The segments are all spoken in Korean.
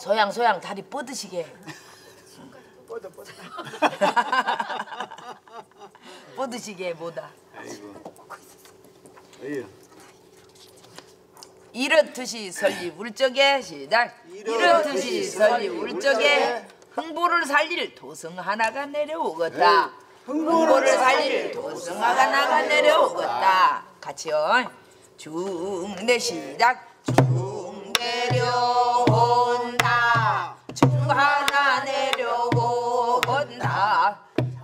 소양 소양 다리 뻗으시게. 뻗어 뻗어. 뻗으시게 뭐다. 아이고. 이렇듯이 설리 울적에 시작. 이렇듯이 설리 울적에 흥보를 살릴 도성 하나가 내려오겠다. 흥보를 살릴 도성 하나가 내려오겠다. 같이요. 중 내 시작. 중. 중 하나 내려온다.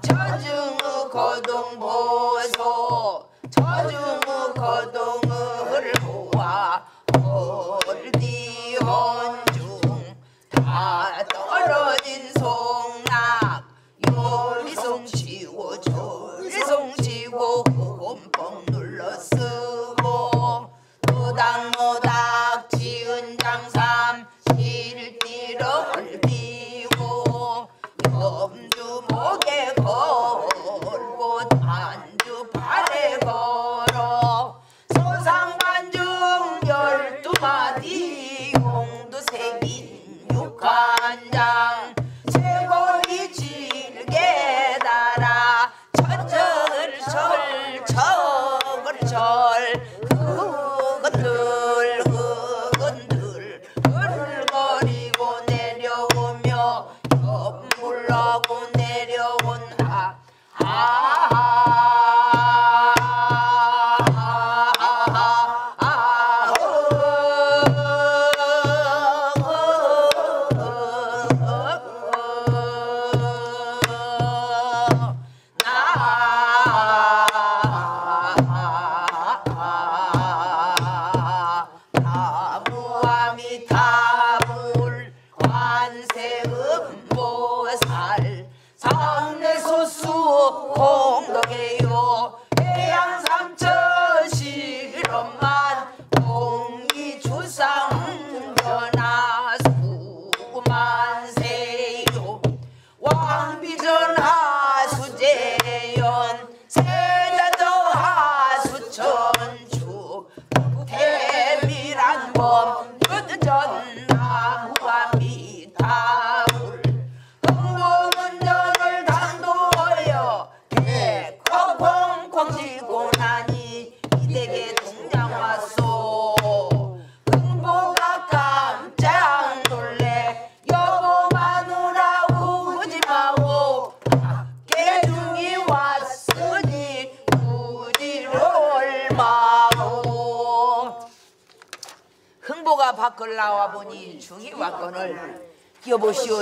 저중의 거동 보소. 저중의 거동을 보아 어디 헌중 다 떨어진 송락 요리송 치고 저리송 치고 꼼뻑 눌러 쓰고 노닥노닥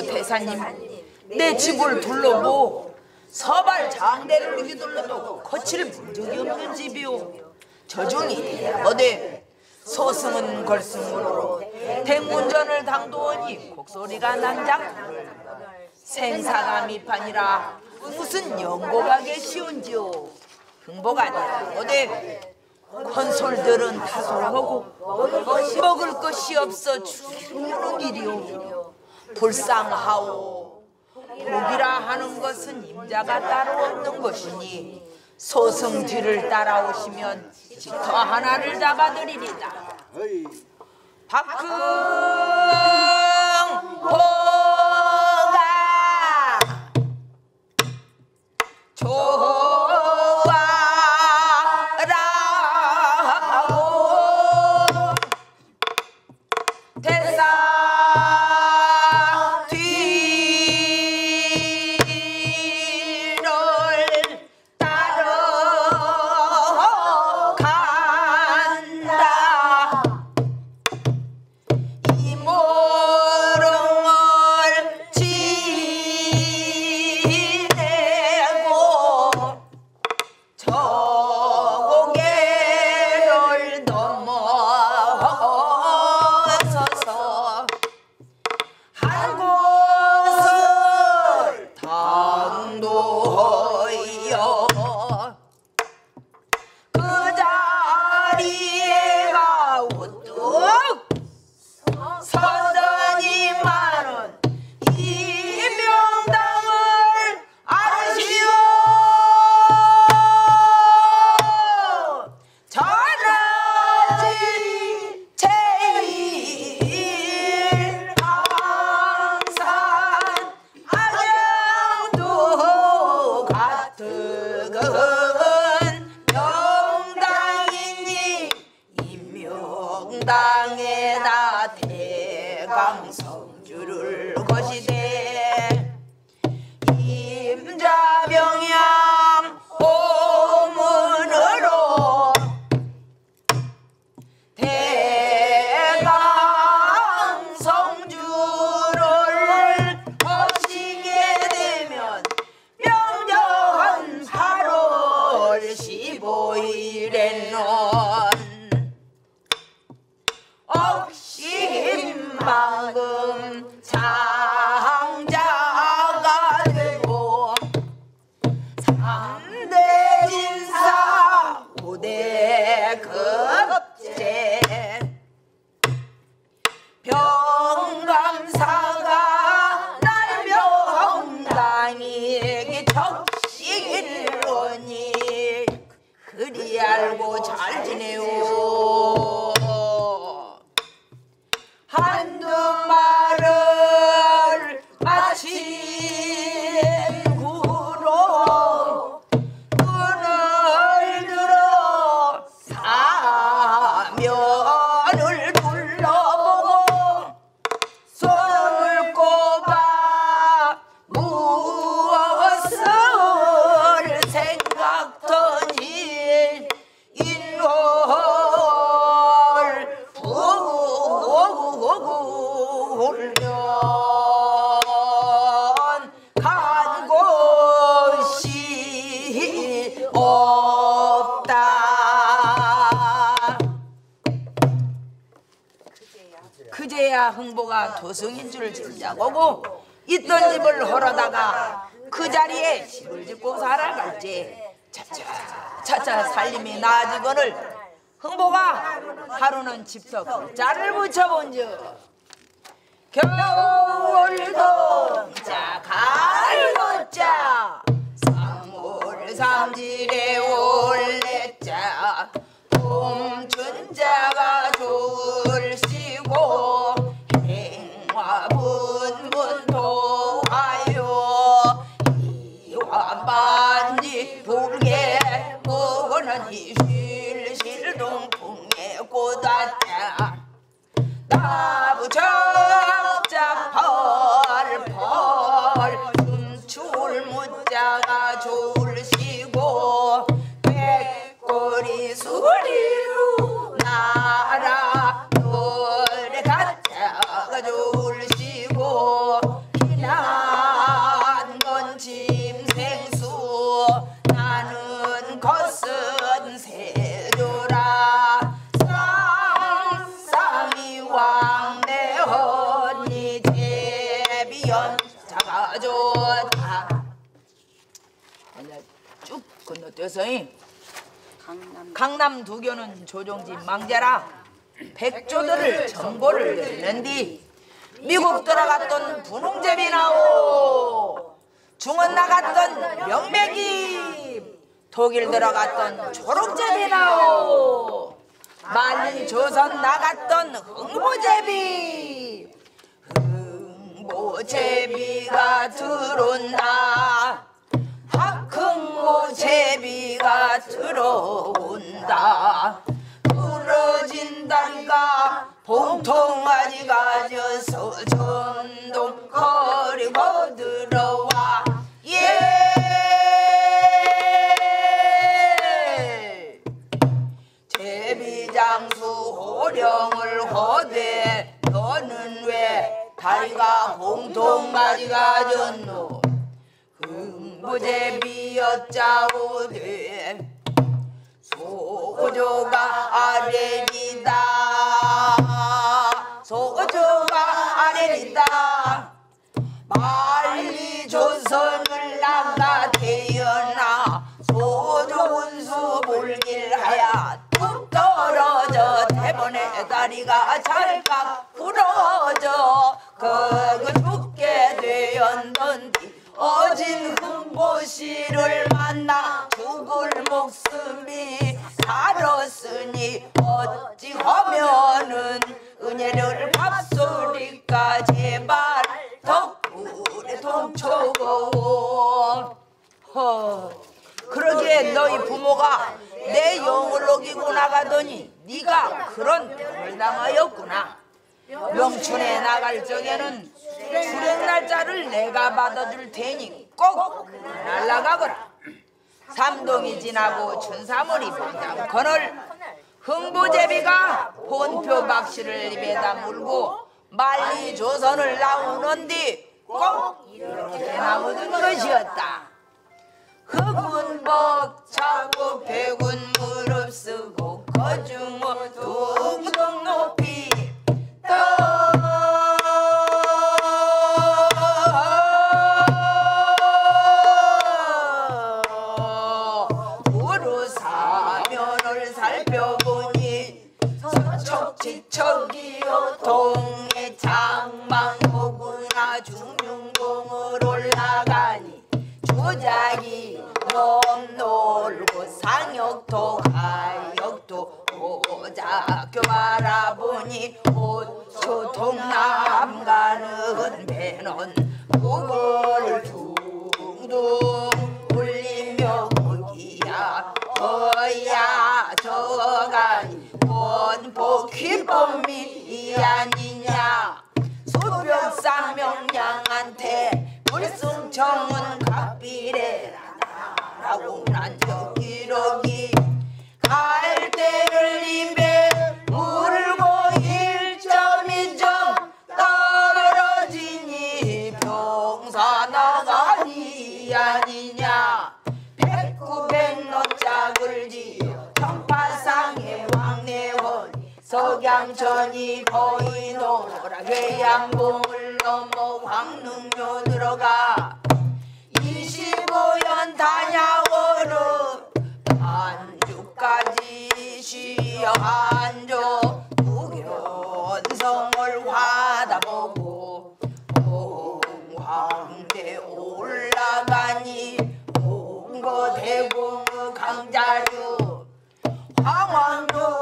대사님 내 집을 둘러보 서발 장대를 휘둘러도 거칠 문적이 없는 집이오. 저중이 어디 소승은 걸승으로 대문전을 당도하니 곡소리가 난장. 생사가 미판이라 무슨 연고가 계시온지요 흥보가 아니라 어디 건솔들은 다솔하고 먹을 것이 없어 죽는 일이오 불쌍하오 복이라 하는 것은 임자가 따로 없는 것이니 소승 뒤를 따라오시면 지터 하나를 잡아드리리다. 박흥보가 좋 흥보가 도승인 줄 짐작하고 있던 집을 헐어다가 그 자리에 집을 짓고 살아갈지 차차 차차 살림이 나아지거늘 흥보가 하루는 집서 글자를 붙여본즉 겨울동자 가을동자. 삼월삼질에 올 강남 두교는 조종진 망자라 백조들을 정보를 뒤 미국 들어갔던 분홍제비 나오. 중원 나갔던 명맥이 독일 들어갔던 초록제비 나오. 만리 조선 나갔던 흥보제비 흥보제비가 들어온다 제비가 들어온다. 부러진다니까 봉통아지 가 져서 전동 거리고 들어와. 예! 제비장수 호령을 허대. 너는 왜 다리가 공통가지 가 졌노? 흥부제비 였자오되 소조가 아래리다. 소조가 아래리다 동초고. 허. 그러기에 너희 부모가 내 영을 녹이고 나가더니 네가 그런 병을 당하였구나. 명춘에 나갈 적에는 출행 날짜를 내가 받아줄 테니 꼭 날라가거라. 삼동이 지나고 춘삼월이 무당커널 흥부제비가 본표 박씨를 입에 다 물고 말리 조선을 나오는 뒤 꼭 이렇게 나오던 것이었다. 흑운복 차고 백운 무릎 쓰고 거주모 둥둥 높이 떠 놈 놀고 상역도 가역도 오자 교바라 보니 오초 동남 가는 배는 북을 둥둥 울리며 거기야. 어야 저간 원복 기범이 아니냐? 소병사 명량한테 불승정은 갑비래 나른한 기러기 갈대를 입에 물고 1.2점 떨어지니 병사나가니 아니냐. 백구백노짝을 지어 청파상에 왕래원 석양천이 보이노라 괴양봉을 넘어 황릉묘 들어가 연 다냐오르 안주까지 쉬어 안조 무견성을 화다보고 홍황대 올라가니 홍거대공 강자주 황황도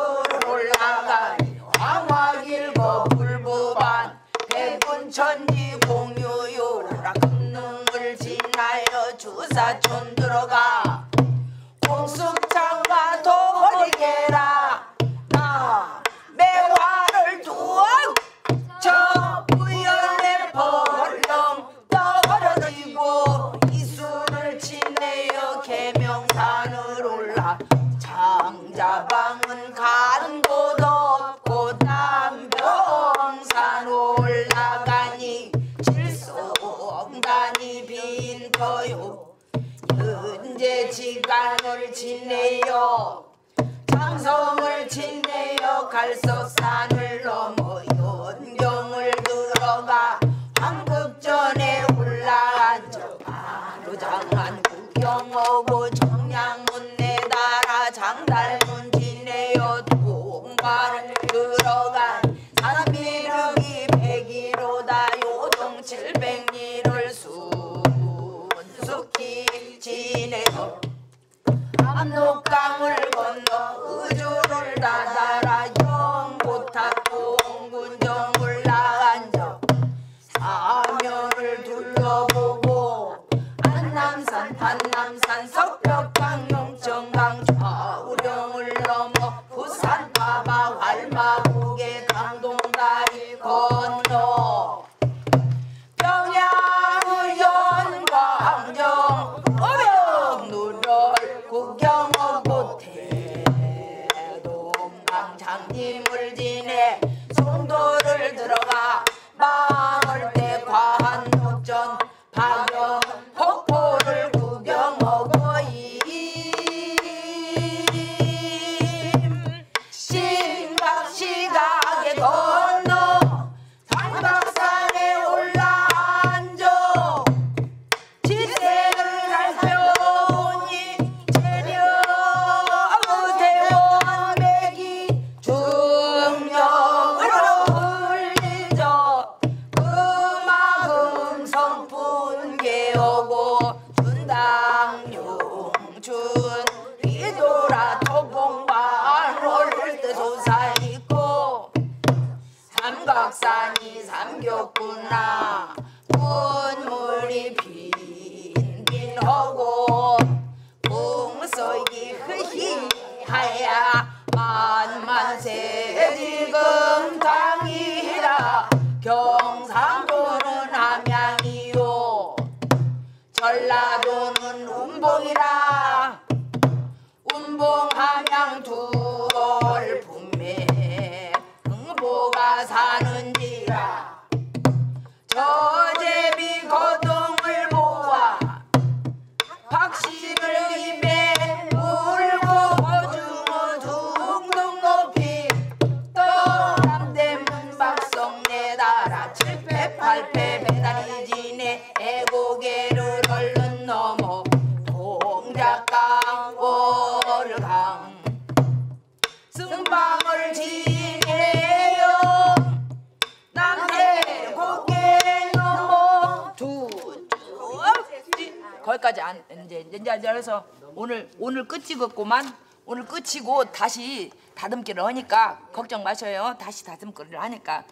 거기까지 안 이제 이제 이제 그래서 오늘 오늘 끝이겠구만. 오늘 끝이고 다시 다듬기를 하니까 걱정 마셔요. 다시 다듬기를 하니까.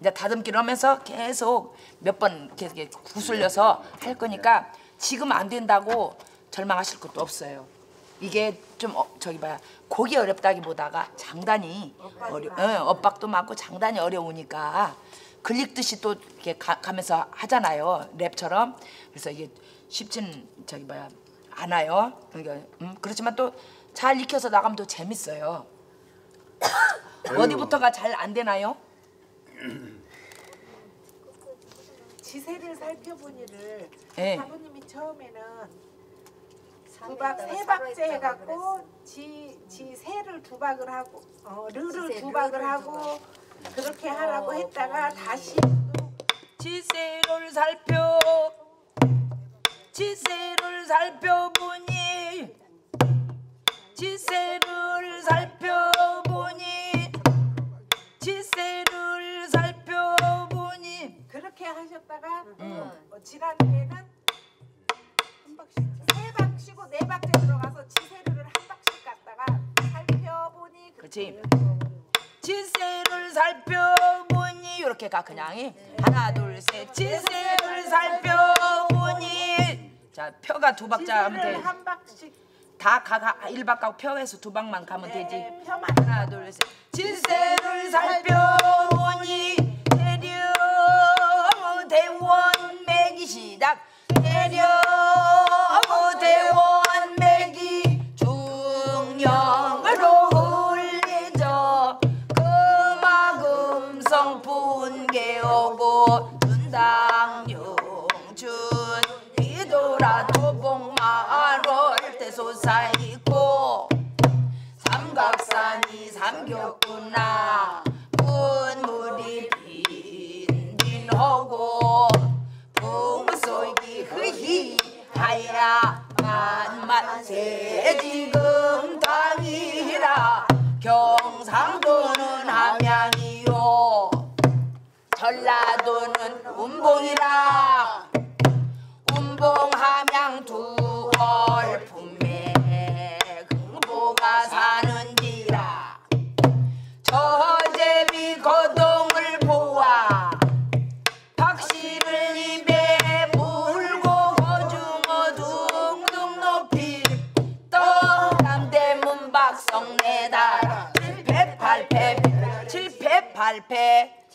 이제 다듬기를 하면서 계속 몇 번 계속 이렇게 구슬려서 할 거니까 지금 안 된다고 절망하실 것도 없어요. 이게 좀 어, 저기 봐야 곡이 어렵다기보다가 장단이 어려 어, 엇박도 많고 장단이 어려우니까 글릭듯이 또 이렇게 가, 가면서 하잖아요. 랩처럼. 그래서 이게 쉽진 저기 뭐야 않아요. 그러니까 음, 그렇지만 또 잘 익혀서 나가면 또 재밌어요. 어디부터가 잘 안 되나요? 지세를 살펴보니를 예. 사부님이 처음에는 두박 세 박제 해갖고 지 지세를 두 박을 하고 어 르를 두 박을 하고 그렇게 하라고 했다가 다시 또 지세를 살펴 지세를 살펴보니 지세를 살펴보니 지세를 살펴보니. 그렇게 하셨다가 음. 어, 지난해에는 세박 쉬고 네 박제 들어가서 지세를 한 박씩 갔다가 살펴보니 그렇지. 지세를 살펴보니. 이렇게 가 그냥 하나 둘 셋. 지세를 살펴보니 자 표가 두 박자 하면 돼. 한 박씩 다 가가 일박 가고 표에서 두 박만 가면 되지. 네, 펴만 하나 둘 셋. 지세를 살펴보니 대려 대원 매기 시작. 대려 삼각산이 삼겹구나. 문물이 빈빈하고 풍속이 흐히 하야 만만세 지금 당이라. 경상도는 함양이요. 전라도는 운봉이라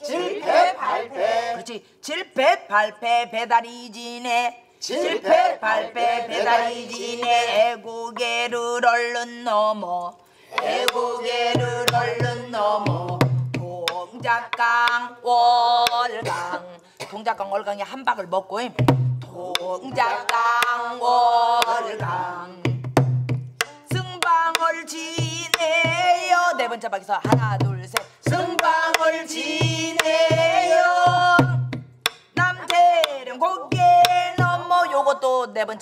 칠패팔패. 칠패팔패 그렇지. 칠패팔패 배다리 지네. 칠패팔패 배다리 지네. 애국애를 얼른 넘어. 애국애를 얼른 넘어. 동작강 월강. 동작강 월강에 한 박을 먹고 임. 동작강 월강. 승방을 지내요. 네 번째 박에서 하나 둘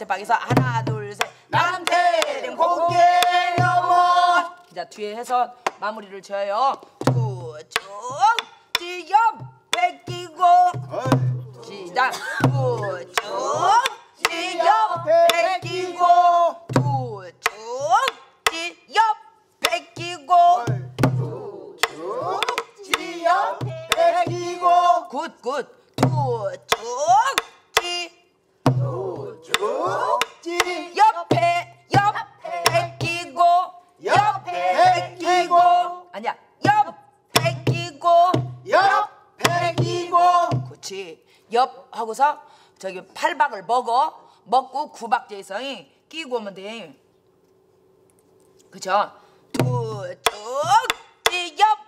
박에서 하나 둘셋. 남태령 고개 넘어. 자 뒤에 해서 마무리를 지어요. 두쭉 지옆 뺏기고. 시작. 두쭉 지옆 뺏기고. 두쭉 지옆 뺏기고. 지역 백이고. 굿굿. 두쭉 지 지 옆에 옆에 끼고 옆에 끼고. 아니야 옆에 끼고 옆 백이고. 그렇지 옆 하고서 저기 팔박을 먹어. 먹고 구박제성이 끼고 오면 돼. 그쵸 두쭉 지옆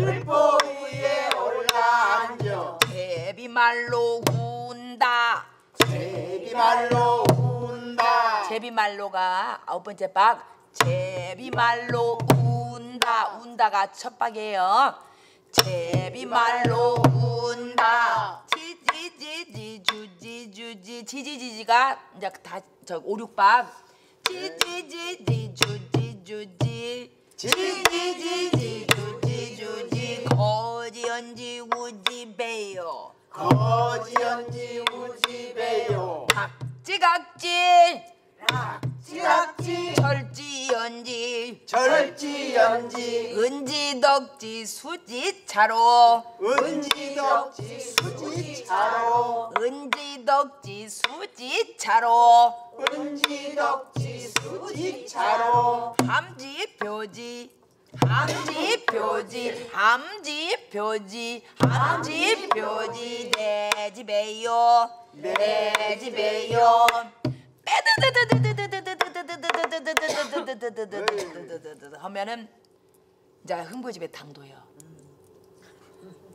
들보 위에 올라앉아. 제비말로 운다. 제비말로 운다. 제비말로가 아홉 번째 박. 제비말로 운다. 운다가 첫 박이에요. 제비말로 운다. 지지지지 주지주지. 지지지지가 이제 다저 오륙박. 지지지지 주지주지 지지지지 주지주지. 거지언지 우지배요. 거지언지 우지배요. 박지각질 박지각질 철지연지. 철지연지. 은지덕지 수지차로. 은지덕지 수지차로. 은지덕지 수지차로. 은지덕지 수지차로. 함지표지. 함지 표지 함지 표지 함지 표지 내 집에요 내 집에요 하면은 자 흥부집의 당도요.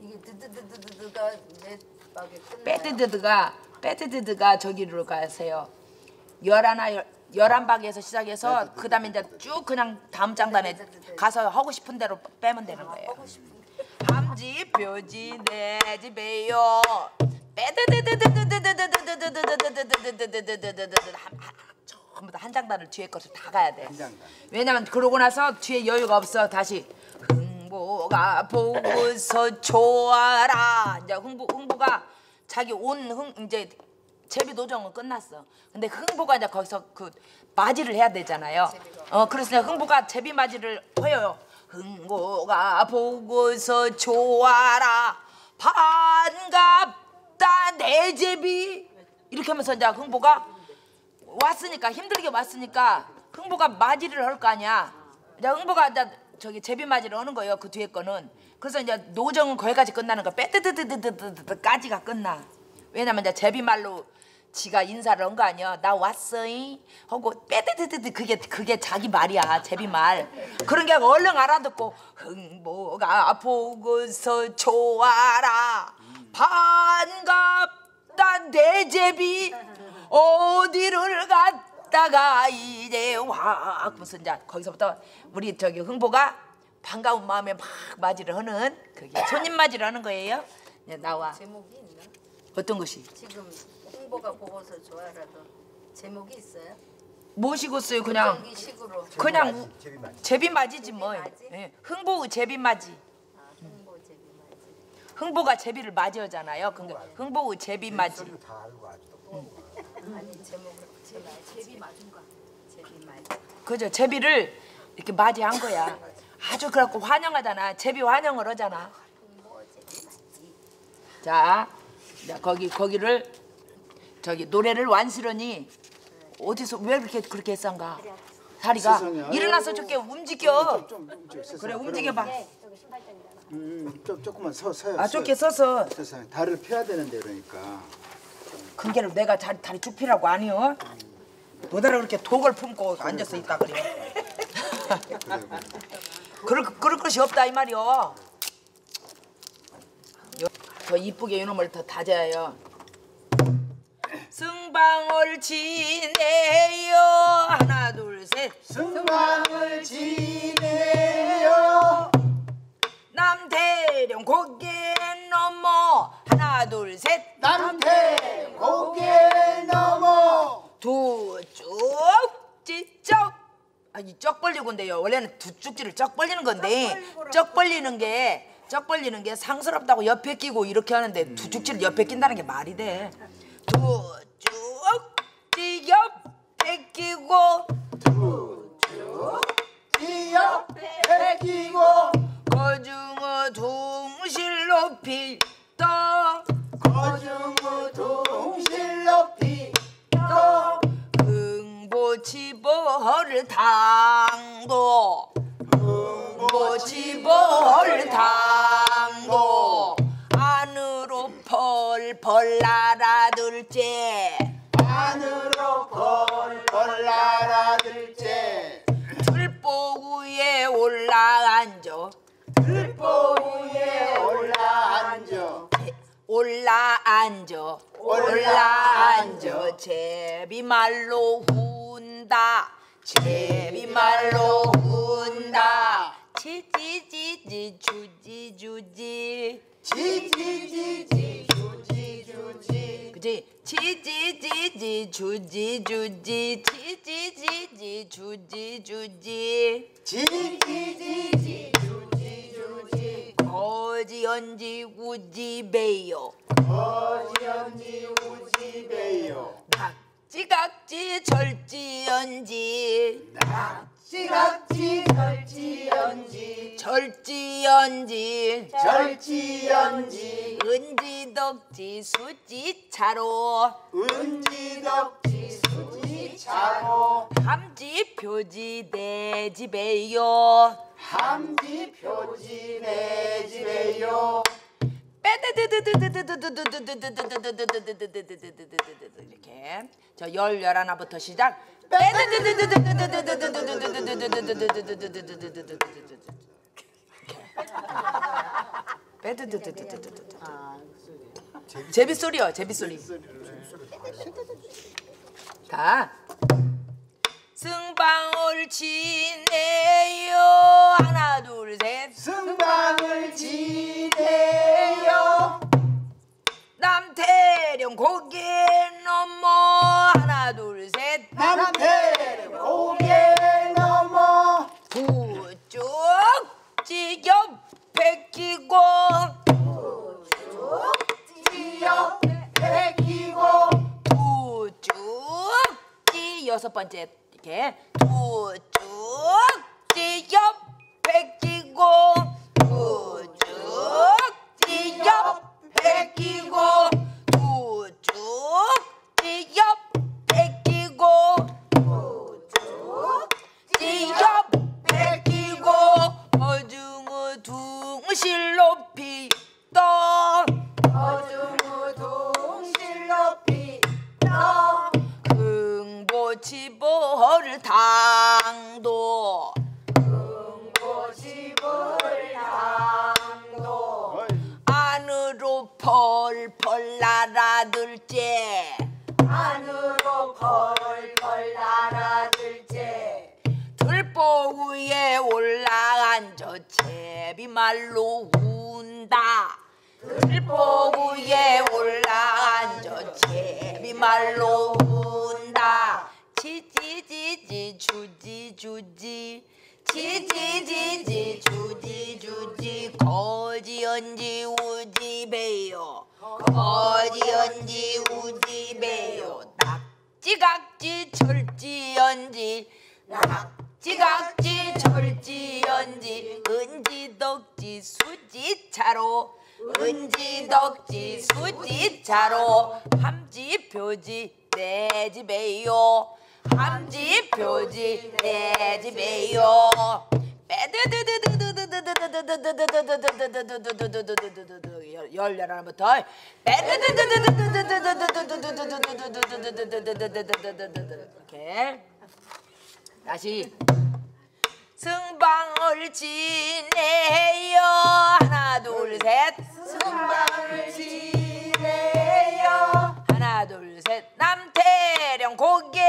이게 드드드드드가 내 밥에 끝나요. 빼드드드가 빼드드드가 저기로 가세요. 열 하나 열 열한 박에서 시작해서 그다음에 이제 쭉 그냥 다음 장단에 가서 하고 싶은 대로 빼면 되는 거예요. 밤지 묘지 내 집에요. 전부 다한 장단을 뒤에 것을 다 가야 돼. 왜냐면 그러고 나서 뒤에 여유가 없어. 다시 흥부가 보고서 좋아라. 이제 흥부 흥부가 자기 온 흥 이제 제비 노정은 끝났어 근데 흥보가 이제 거기서 그 맞이를 해야 되잖아요 어 그래서 이제 흥보가 제비 맞이를 해요 흥보가 보고서 좋아라 반갑다 내 제비 이렇게 하면서 이제 흥보가 왔으니까 힘들게 왔으니까 흥보가 맞이를 할 거 아니야. 이제 흥보가 이제 저기 제비 맞이를 하는 거예요. 그 뒤에 거는. 그래서 이제 노정은 거기까지 끝나는 거. 빼뜨뜨뜨뜨뜨뜨까지가 끝나. 왜냐면 이제 제비 말로 지가 인사를 한 거 아니야. 나 왔어이 하고 빼뜨뜨뜨뜨 그게 그게 자기 말이야. 제비 말. 그런 게 얼른 알아듣고 흥보가 보고서 좋아라. 반갑다 내 제비 어디를 갔다가 이제 와 무슨 자 거기서부터 우리 저기 흥보가 반가운 마음에 막 맞이를 하는 그게 손님 맞이를 하는 거예요. 이제 나와 제목이? 어떤 것이 지금 홍보가 보고서 좋아라도 제목이 있어요? 모시고 써요 그냥 식으로 그냥 우- 제비 맞이지 뭐 제비 맞이? 예, 흥보 제비 맞이 아, 홍보 제비 맞이. 흥보가 제비를 맞이하잖아요. 그러니까 흥보 제비 맞이 아니 제목을 제비 제비 맞은가? 제비 맞이. 그죠 제비를 이렇게 맞이한 거야. 아주 그래갖고 환영하잖아. 제비 환영을 하잖아. 자, 거기 거기를 저기 노래를 완스러니 어디서 왜 그렇게 그렇게 했던가? 다리가 세상에. 일어나서 저렇게 움직여. 좀 움직여. 그래 세상에. 움직여봐. 음, 좀 조금만 서 서요. 아 저렇게 서서 세상에 다리를 펴야 되는데 그러니까. 근개를 내가 다리 다리 쭉 피라고 아니요. 뭐다라 그렇게 독을 품고 앉아서 있다 그래. 그럴 그럴 것이 없다 이 말이요. 요- 더 이쁘게 이놈을 더 다져요. 승방을 지내요 하나 둘 셋. 승방을 지내요. 남대령 고개 넘어 하나 둘 셋. 남태 고개 넘어. 두쭉 찌쩍 아니 쩍 벌리고 인데요 원래는 두 쭉지를 쩍 벌리는 건데 쩍 벌리는 게 쩍 벌리는 게 상스럽다고 옆에 끼고 이렇게 하는데 두 쭉지를 옆에 낀다는 게 말이 돼. 두쭉 찌 옆에 끼고 이 옆에 끼고 높이 떠. 거중우 동실 높이 또 흥보치보를 당 앉아. 올라 앉아. 제비말로 훈다. 제비말로 훈다. 지지지지 주지주지. 지지지지 주지주지. 그지? 지지지지 주지주지. 지지지지 주지주지. 지지지지 주지주지 거지연지 우지배요. 어지연지 우지배요. 낙지각지 절지연지. 낙지각지 절지연지. 절지연지. 절지연지. 은지덕지 수지차로. 은지덕지 수 지차로 함지 표지 내 집에요. 함지 표지 내 집에요. 제빗소리 다 승방울 치네요. 하나 둘 셋. 승방을 지내요. 남태령 고개 넘어. 하나 둘 셋. 남태 고개 넘어. 부쭉 지겹 베끼고. 지역 백이 지 여섯 번째 이렇게 부쭉 지겹 베끼고 거지연지 우지배요. 낙지각지 철지연지. 낙지각지 철지연지. 은지덕지 수지차로. 은지덕지 수지차로. 함지표지 내 집에요. 함지표지 내 집에요 열열하나부터 이렇게 다시. 승방을 지내요. 하나 둘 셋. 승방을 지내요. 하나 둘 셋. 남태령 고개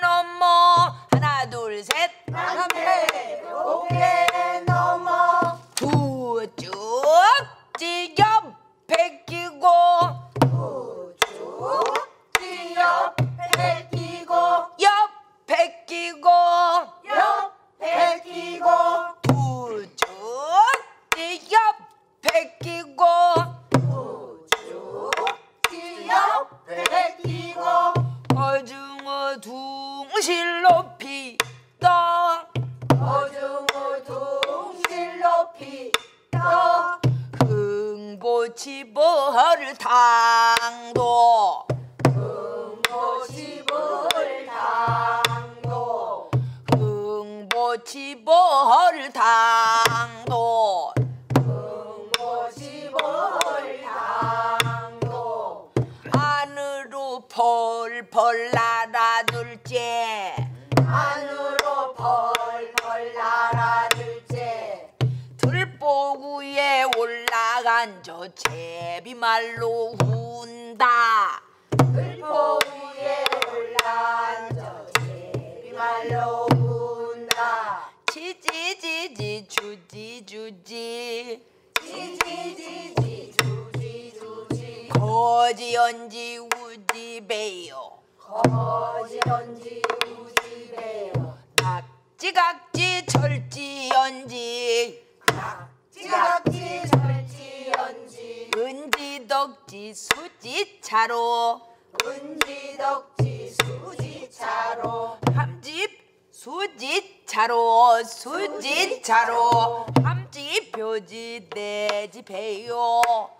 넘어 하나 둘 셋 남태 고개 넘 거지던지 우지베요. 거지던지 우지베요. 낙지각지 철지연지. 낙지각지 철지연지. 은지덕지 수지차로. 은지덕지 수지차로. 함집 수지차로. 수지차로. 함집 표지 내집해요.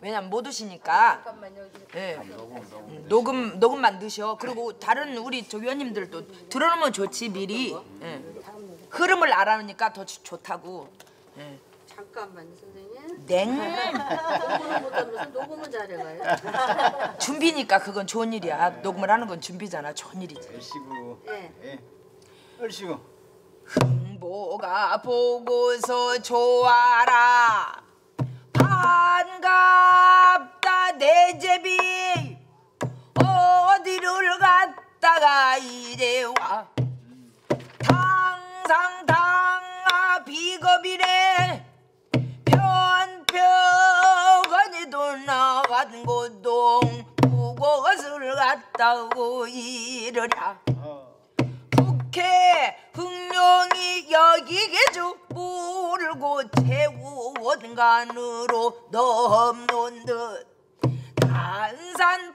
왜냐면 못 오시니까. 예. 음, 녹음 녹음만 드셔. 그리고 다른 우리 저 위원님들도 들어놓으면 좋지 미리. 예. 흐름을 알아니까 더 좋- 좋다고. 예. 잠깐만요 선생님. 냉 녹음을 못하면서 녹음은 잘해가요. 준비니까 그건 좋은 일이야. 녹음을 하는 건 준비잖아. 좋은 일이지. 얼씨구. 예. 예. 얼씨구. 흥보가 보고서 좋아라 반갑다 내 제비. 어디를 갔다가 이래 와? 당상당하 비겁이래. 편편하니도 나간 곳동 그곳을 갔다고 이르랴. 어. 국회 흥룡이 여기게주 물고 채우원간으로 넘는 듯. 단산봉황이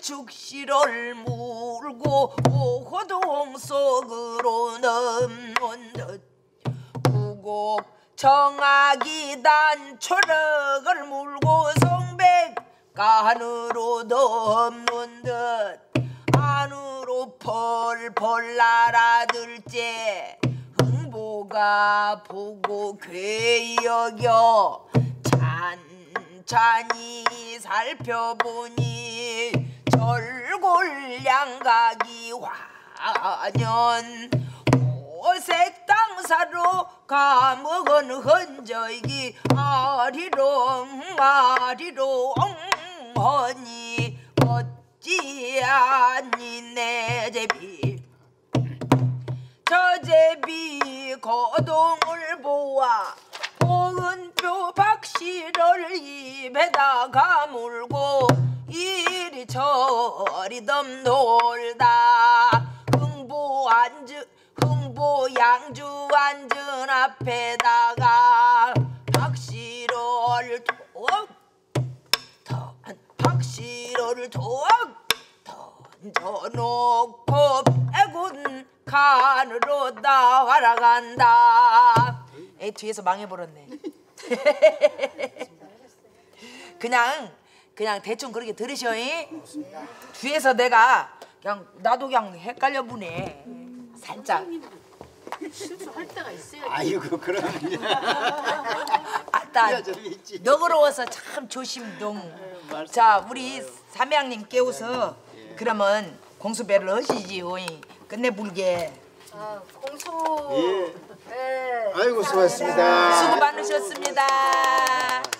죽시를 물고 오호동 속으로 넘는 듯. 우곡 정악이 단 초력을 물고 송백간으로 넘는 듯. 안으로 펄펄 날아들째. 흥보가 보고 괴여겨. 찬찬히 살펴보니 절골 양각이 화년 오색 당사로 감옥은 흔적이 아리롱 아리롱 허니 어찌하니 내 제비? 저 제비 거동을 보아 보은표 박씨를 입에다가 물고 이리 저리 덤돌다. 흥보 앉으 흥보 양주 앉은 앞에다가 박씨를 톡던 박씨를 톡 던져놓고 애군 칸으로 나와라간다 에 뒤에서 망해버렸네 그냥 그냥 대충 그렇게 들으셔 이? 뒤에서 내가 그냥 나도 그냥 헷갈려 보네 살짝 실수할 때가 있어요. 아이고 그럼 아따. 너그러워서 참 조심동 자 우리 삼양님 깨워서 그러면 공수배를 하시지요 끝내불게 아, 공수. 예. 예. 아이고 수고하셨습니다. 수고 많으셨습니다 예.